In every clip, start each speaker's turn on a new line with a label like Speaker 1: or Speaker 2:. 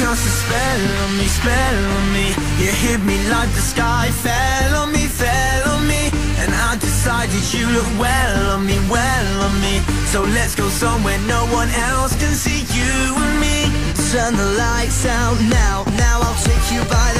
Speaker 1: Cast a spell on me, spell on me. You hit me like the sky fell on me, fell on me. And I decided you look well on me, well on me. So let's go somewhere no one else can see you and me. Turn the lights out now, now I'll take you by the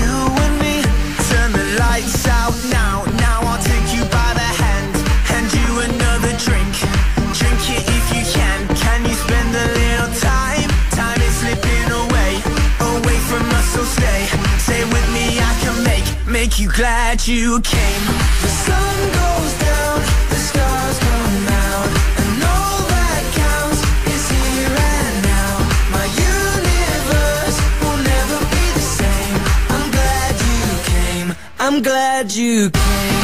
Speaker 1: you with me. Turn the lights out now now i'll take you by the hand. And do another drink drink it if you can. Can you spend the little time? Time is slipping away away from us so stay. Stay with me i can make make you glad you came. The sun goes I'm glad you came